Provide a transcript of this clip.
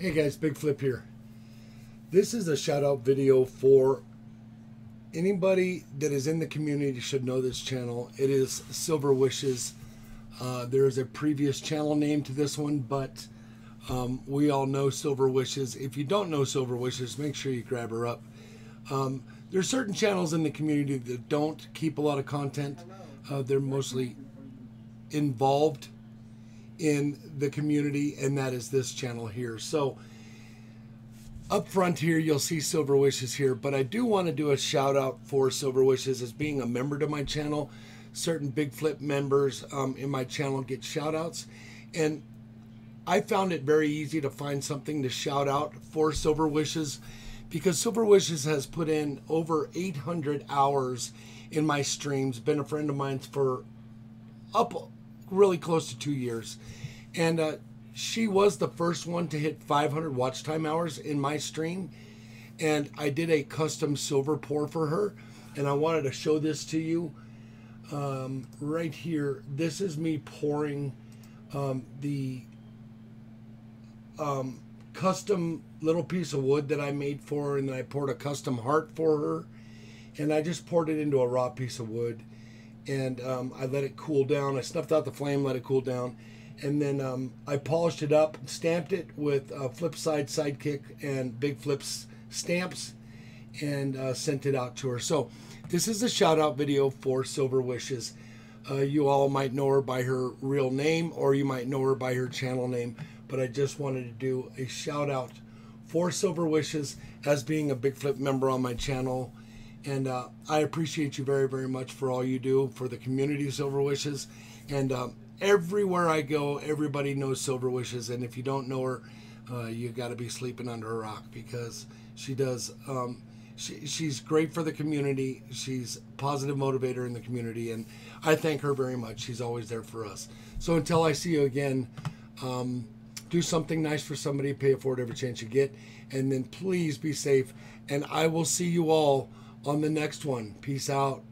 Hey guys, Big Flip here. This is a shout out video for anybody that is in the community should know this channel. It is Silver Wishes. Uh, there is a previous channel name to this one, but um, we all know Silver Wishes. If you don't know Silver Wishes, make sure you grab her up. Um, there's certain channels in the community that don't keep a lot of content. Uh, they're mostly involved in the community, and that is this channel here. So up front here, you'll see Silver Wishes here, but I do want to do a shout out for Silver Wishes as being a member to my channel. Certain Big Flip members um, in my channel get shout outs, and I found it very easy to find something to shout out for Silver Wishes because Silver Wishes has put in over 800 hours in my streams, been a friend of mine for up really close to two years. And uh, she was the first one to hit 500 watch time hours in my stream. And I did a custom silver pour for her. And I wanted to show this to you um, right here. This is me pouring um, the um, custom little piece of wood that I made for her. And then I poured a custom heart for her. And I just poured it into a raw piece of wood and um, I let it cool down. I snuffed out the flame, let it cool down, and then um, I polished it up, stamped it with uh, Flipside Sidekick and Big Flips stamps, and uh, sent it out to her. So this is a shout out video for Silver Wishes. Uh, you all might know her by her real name, or you might know her by her channel name, but I just wanted to do a shout out for Silver Wishes as being a Big Flip member on my channel and uh, I appreciate you very, very much for all you do for the community Silver Wishes. And um, everywhere I go, everybody knows Silver Wishes. And if you don't know her, uh, you got to be sleeping under a rock because she does. Um, she, she's great for the community. She's positive motivator in the community, and I thank her very much. She's always there for us. So until I see you again, um, do something nice for somebody. Pay it forward every chance you get, and then please be safe. And I will see you all on the next one. Peace out.